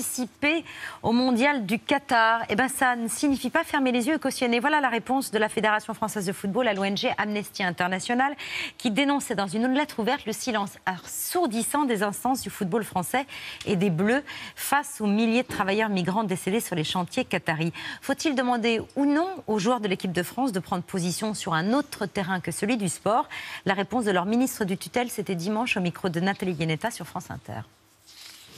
participer au mondial du Qatar. Eh bien, ça ne signifie pas fermer les yeux et cautionner. Voilà la réponse de la Fédération française de football à l'ONG Amnesty International, qui dénonçait dans une lettre ouverte le silence assourdissant des instances du football français et des Bleus face aux milliers de travailleurs migrants décédés sur les chantiers qataris. Faut-il demander ou non aux joueurs de l'équipe de France de prendre position sur un autre terrain que celui du sport? La réponse de leur ministre du tutelle, c'était dimanche au micro de Nathalie Guénetta sur France Inter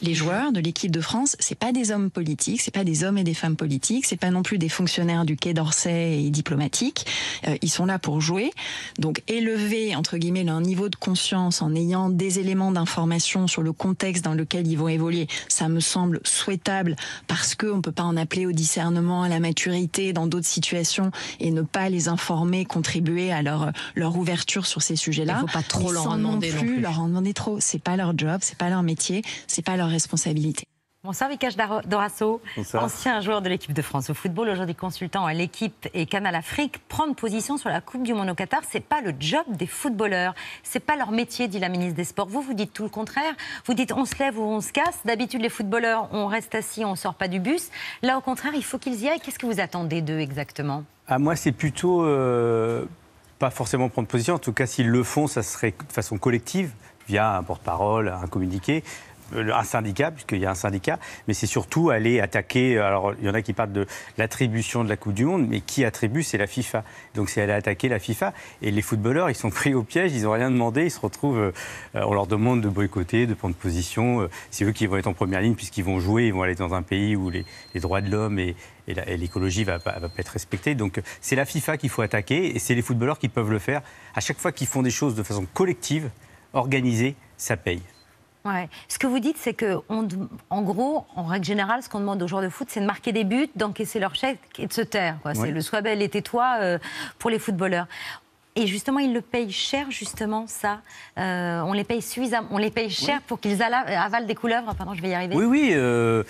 les joueurs de l'équipe de France, c'est pas des hommes politiques, c'est pas des hommes et des femmes politiques, c'est pas non plus des fonctionnaires du Quai d'Orsay et diplomatiques. Euh, ils sont là pour jouer. Donc élever entre guillemets leur niveau de conscience en ayant des éléments d'information sur le contexte dans lequel ils vont évoluer, ça me semble souhaitable parce que on peut pas en appeler au discernement, à la maturité dans d'autres situations et ne pas les informer, contribuer à leur leur ouverture sur ces sujets-là. Il faut pas trop leur en demander non plus, leur en demander trop. C'est pas leur job, c'est pas leur métier, c'est pas leur responsabilité. Bonsoir Vikash Dorasso, ancien joueur de l'équipe de France au football, aujourd'hui consultant à l'équipe et Canal Afrique. Prendre position sur la Coupe du Monde au Qatar, c'est pas le job des footballeurs, c'est pas leur métier, dit la ministre des Sports. Vous, vous dites tout le contraire. Vous dites on se lève ou on se casse. D'habitude, les footballeurs, on reste assis, on sort pas du bus. Là, au contraire, il faut qu'ils y aillent. Qu'est-ce que vous attendez d'eux exactement? À ah, moi, c'est plutôt euh, pas forcément prendre position. En tout cas, s'ils le font, ça serait de façon collective via un porte-parole, un communiqué. Euh, un syndicat, puisqu'il y a un syndicat, mais c'est surtout aller attaquer. Alors, il y en a qui parlent de l'attribution de la Coupe du Monde, mais qui attribue C'est la FIFA. Donc, c'est aller attaquer la FIFA. Et les footballeurs, ils sont pris au piège, ils n'ont rien demandé, ils se retrouvent. Euh, on leur demande de boycotter, de prendre position. Euh, c'est eux qui vont être en première ligne, puisqu'ils vont jouer, ils vont aller dans un pays où les, droits de l'homme et, l'écologie ne va, va, pas être respectée. Donc, c'est la FIFA qu'il faut attaquer, et c'est les footballeurs qui peuvent le faire. À chaque fois qu'ils font des choses de façon collective, organisée, ça paye. Ouais. Ce que vous dites, c'est que, en gros, en règle générale, ce qu'on demande aux joueurs de foot, c'est de marquer des buts, d'encaisser leur chèque et de se taire. C'est le sois belle et tais-toi euh, pour les footballeurs. Et justement, ils le payent cher, justement, ça. Euh, on les paye suffisamment, on les paye cher pour qu'ils avalent des couleuvres. Pardon, je vais y arriver. Oui, oui. Euh,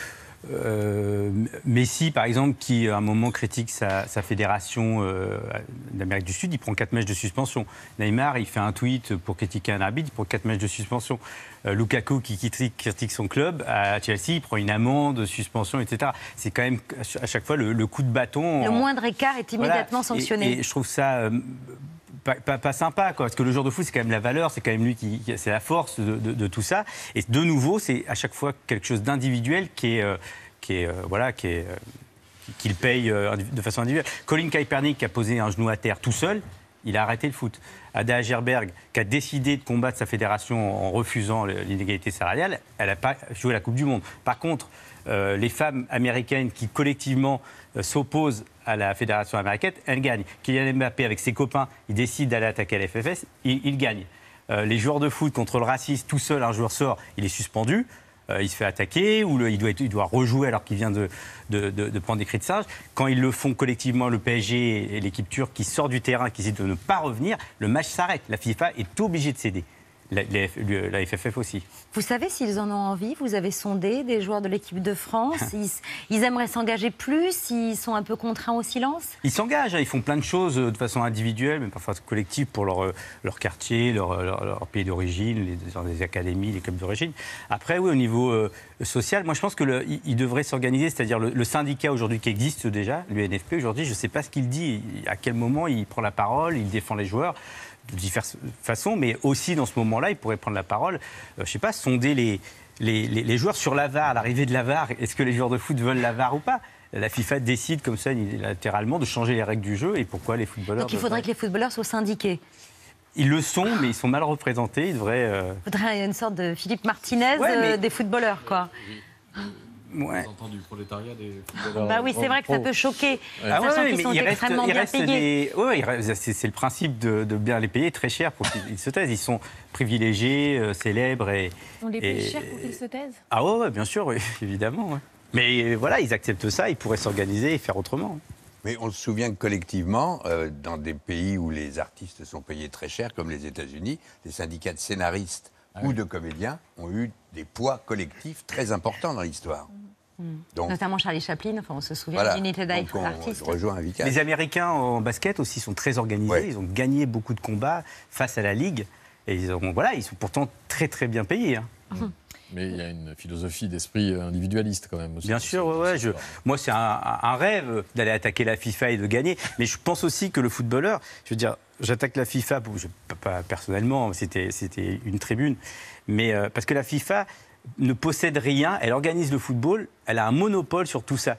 euh, Messi, par exemple, qui à un moment critique sa, fédération euh, d'Amérique du Sud, il prend 4 matchs de suspension. Neymar, il fait un tweet pour critiquer un arbitre, il prend 4 matchs de suspension. Euh, Lukaku, qui critique, son club à Chelsea, il prend une amende, suspension, etc. C'est quand même à chaque fois le, coup de bâton. Le moindre écart est immédiatement sanctionné. Et, je trouve ça pas, sympa, quoi, parce que le joueur de foot, c'est quand même la valeur, c'est quand même lui qui, c'est la force de, tout ça. Et de nouveau, c'est à chaque fois quelque chose d'individuel qui est, euh, qui est, euh, voilà, qui est, euh, qu'il paye de façon individuelle. Colin Kaepernick a posé un genou à terre tout seul, il a arrêté le foot. Ada Agerberg, qui a décidé de combattre sa fédération en refusant l'inégalité salariale, elle n'a pas joué la Coupe du Monde. Par contre, les femmes américaines qui collectivement s'opposent à la fédération américaine, elle gagne. Kylian Mbappé, avec ses copains, il décide d'aller attaquer la FFS, il, gagne. Euh, les joueurs de foot contre le racisme, tout seul, un joueur sort, il est suspendu. Euh, il se fait attaquer ou il, doit il, doit rejouer alors qu'il vient de, de, prendre des cris de singe. Quand ils le font collectivement, le PSG et l'équipe turque qui sort du terrain, qui essaie de ne pas revenir, le match s'arrête. La FIFA est obligée de céder la, FFF aussi. Vous savez s'ils en ont envie? Vous avez sondé des joueurs de l'équipe de France? Ils, aimeraient s'engager plus? Ils sont un peu contraints au silence? Ils s'engagent, hein. ils font plein de choses euh, de façon individuelle, mais parfois collective pour leur, euh, leur quartier, leur, leur, pays d'origine, les, les, académies, les clubs d'origine. Après, oui, au niveau euh, social, moi je pense qu'ils devraient s'organiser, c'est-à-dire le, syndicat aujourd'hui qui existe déjà, l'UNFP aujourd'hui, je ne sais pas ce qu'il dit, à quel moment il prend la parole, il défend les joueurs de diverses façons, mais aussi dans ce moment-là, il pourrait prendre la parole, euh, je ne sais pas, sonder les, les, joueurs sur la VAR, l'arrivée de la VAR. Est-ce que les joueurs de foot veulent la VAR ou pas? La FIFA décide comme ça unilatéralement de changer les règles du jeu et pourquoi les footballeurs. Donc il faudrait que les footballeurs soient syndiqués. Ils le sont, mais ils sont mal représentés. Ils devraient. Euh, il faudrait une sorte de Philippe Martinez euh, des footballeurs, quoi. Ouais. entendu prolétariat des Bah oui, c'est vrai que ça peut choquer, ah sachant qu'ils sont extrêmement bien payés. Oui, c'est le principe de, bien les payer très cher pour qu'ils se taisent. Ils sont privilégiés, euh, célèbres et. On les paye cher pour qu'ils se taisent? Ah ouais, bien sûr, évidemment. Mais euh, voilà, ils acceptent ça, ils pourraient s'organiser et faire autrement. Mais on se souvient que collectivement, euh, dans des pays où les artistes sont payés très cher, comme les États-Unis, les syndicats de scénaristes ah ou de comédiens ont eu des poids collectifs très importants dans l'histoire. Donc, Notamment Charlie Chaplin, enfin, on se souvient voilà. Pour l'artiste. Les Américains en basket aussi sont très organisés, ils ont gagné beaucoup de combats face à la Ligue, et ils, ont, voilà, ils sont pourtant très très bien payés. Hein. Mais il y a une philosophie d'esprit individualiste quand même. Aussi. Bien sûr, ouais, ouais, je, moi c'est un, un rêve d'aller attaquer la FIFA et de gagner. Mais je pense aussi que le footballeur, je veux dire, j'attaque la FIFA, je- pas personnellement, c'était c'était une tribune, mais euh, parce que la FIFA ne possède rien, elle organise le football, elle a un monopole sur tout ça.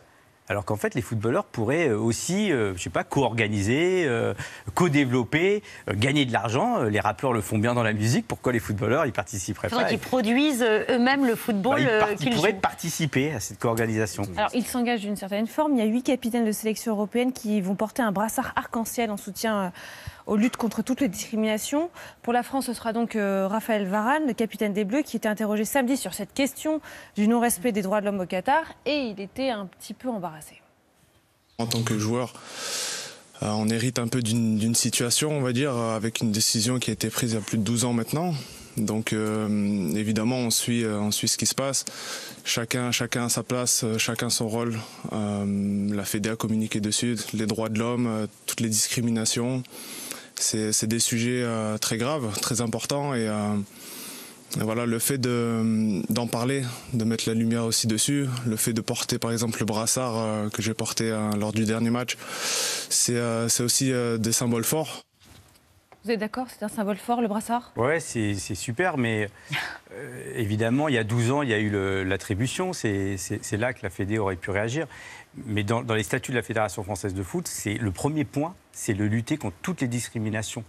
Alors qu'en fait, les footballeurs pourraient euh, aussi, euh, je sais pas, co-organiser, euh, co-développer, euh, gagner de l'argent. Les rappeurs le font bien dans la musique. Pourquoi les footballeurs, ils participeraient Il faudrait pas qu'ils produisent euh, eux-mêmes le Bah, football ils, par- ils pourraient jouent. participer à cette co-organisation. Alors, il s'engage d'une certaine forme. Il y a huit capitaines de sélection européenne qui vont porter un brassard arc-en-ciel en soutien aux luttes contre toutes les discriminations. Pour la France, ce sera donc euh, Raphaël Varane, le capitaine des Bleus, qui était interrogé samedi sur cette question du non-respect des droits de l'homme au Qatar, et il était un petit peu embarrassé. En tant que joueur, euh, on hérite un peu d'une situation, on va dire, avec une décision qui a été prise il y a plus de 12 ans maintenant. Donc euh, évidemment, on suit, ce qui se passe. Chacun, chacun a sa place, chacun son rôle. La Fédé a communiqué dessus, les droits de l'homme, toutes les discriminations. C'est des sujets euh, très graves, très importants et euh, voilà, le fait de- d'en parler, de mettre la lumière aussi dessus, le fait de porter par exemple le brassard euh, que j'ai porté lors du dernier match, c'est aussi des symboles forts. Vous êtes d'accord C'est un symbole fort, le brassard? Ouais, c'est super, mais euh, évidemment, il y a 12 ans, il y a eu l'attribution. C'est là que la Fédé aurait pu réagir. Mais dans, les statuts de la Fédération française de foot, c'est le premier point, c'est de lutter contre toutes les discriminations.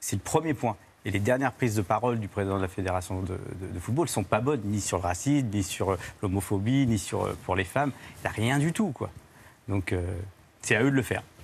C'est le premier point. Et les dernières prises de parole du président de la Fédération de, de- football ne sont pas bonnes, ni sur le racisme, ni sur euh, l'homophobie, ni sur, euh, pour les femmes. Il n'y a rien du tout, quoi. Donc, c'est à eux de le faire.